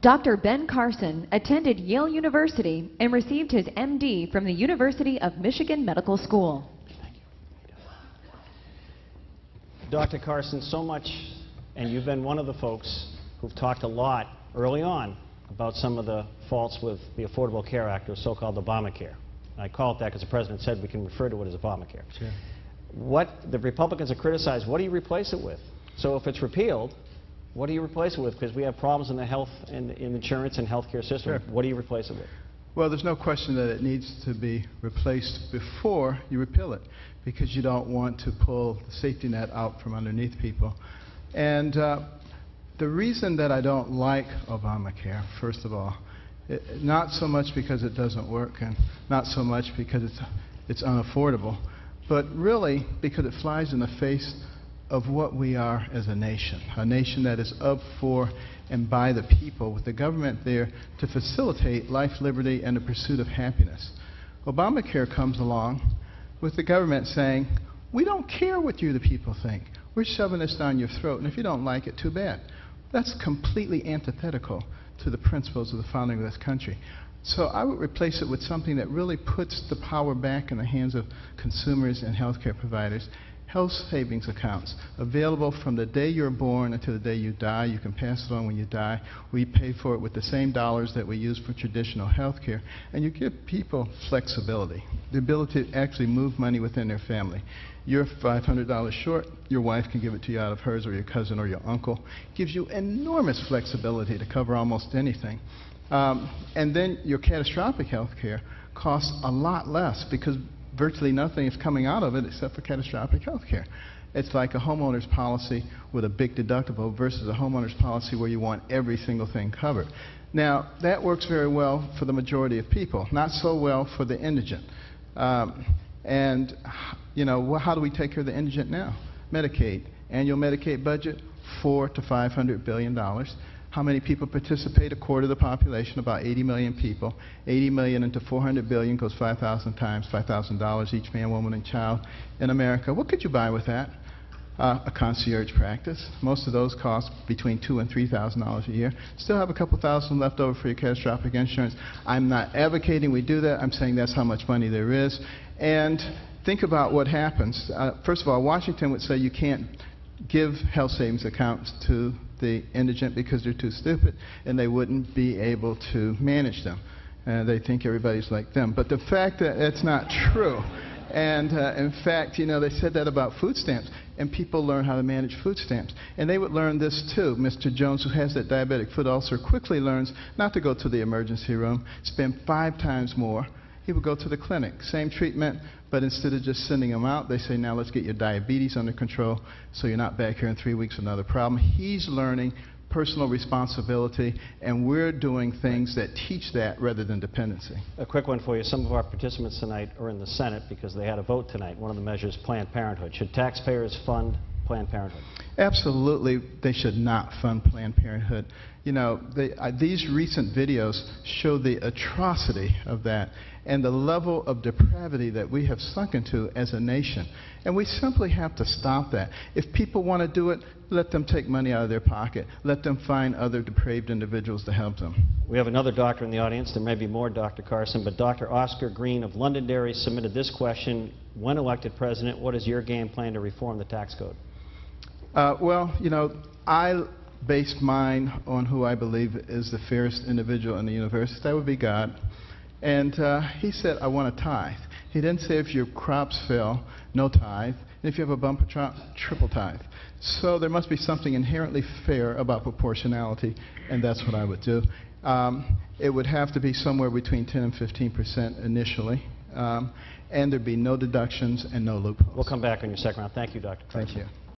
Dr. Ben Carson attended Yale University and received his MD from the University of Michigan Medical School. Dr. Carson, so much, and you've been one of the folks who've talked a lot early on about some of the faults with the Affordable Care Act, or so-called Obamacare. I call it that because the President said we can refer to it as Obamacare. Sure. What the Republicans have criticized, what do you replace it with? So if it's repealed, what do you replace it with? Because we have problems in the health, in, in insurance and healthcare system. Sure. What do you replace it with? Well, there's no question that it needs to be replaced before you repeal it, because you don't want to pull the safety net out from underneath people. And uh, the reason that I don't like Obamacare, first of all, it, not so much because it doesn't work and not so much because it's, it's unaffordable, but really because it flies in the face of what we are as a nation, a nation that is up for, and by the people, with the government there to facilitate life, liberty, and the pursuit of happiness. Obamacare comes along with the government saying, we don't care what you, the people, think. We're shoving this down your throat, and if you don't like it, too bad. That's completely antithetical to the principles of the founding of this country. So I would replace it with something that really puts the power back in the hands of consumers and healthcare providers. Health savings accounts available from the day you're born until the day you die. You can pass it on when you die. We pay for it with the same dollars that we use for traditional health care. And you give people flexibility, the ability to actually move money within their family. You're $500 short, your wife can give it to you out of hers or your cousin or your uncle. gives you enormous flexibility to cover almost anything. Um, and then your catastrophic health care costs a lot less because virtually nothing is coming out of it except for catastrophic health care. It's like a homeowner's policy with a big deductible versus a homeowner's policy where you want every single thing covered. Now, that works very well for the majority of people, not so well for the indigent. Um, and, you know, wh- how do we take care of the indigent now? Medicaid. Annual Medicaid budget, four to five hundred billion dollars. How many people participate? A quarter of the population, about 80 million people. 80 million into 400 billion goes 5,000 times, $5,000 each man, woman, and child in America. What could you buy with that? Uh, a concierge practice. Most of those cost between two and three thousand dollars a year. Still have a couple thousand left over for your catastrophic insurance. I'm not advocating we do that. I'm saying that's how much money there is. And think about what happens. Uh, first of all, Washington would say you can't give health savings accounts to the indigent because they're too stupid and they wouldn't be able to manage them. Uh, they think everybody's like them. But the fact that that's not true. And uh, in fact, you know, they said that about food stamps, and people learn how to manage food stamps. And they would learn this too. Mr. Jones, who has that diabetic foot ulcer, quickly learns not to go to the emergency room, spend five times more. He would go to the clinic, same treatment, but instead of just sending him out, they say, now let's get your diabetes under control so you're not back here in three weeks with another problem. He's learning personal responsibility, and we're doing things that teach that rather than dependency. A quick one for you. Some of our participants tonight are in the Senate because they had a vote tonight. One of the measures, Planned Parenthood. Should taxpayers fund Planned Parenthood? Absolutely, they should not fund Planned Parenthood. You know, they, uh, these recent videos show the atrocity of that and the level of depravity that we have sunk into as a nation. And we simply have to stop that. If people want to do it, let them take money out of their pocket. Let them find other depraved individuals to help them. We have another doctor in the audience. There may be more, Dr. Carson, but Dr. Oscar Green of Londonderry submitted this question. When elected president, what is your game plan to reform the tax code? Uh, well, you know, I base mine on who I believe is the fairest individual in the universe. That would be God. And uh, he said, I want a tithe. He didn't say if your crops fail, no tithe. And if you have a bumper crop, triple tithe. So there must be something inherently fair about proportionality, and that's what I would do. Um, it would have to be somewhere between 10 and 15 percent initially, um, and there'd be no deductions and no loopholes. We'll come back on your second round. Thank you, Dr. Carson. Thank you.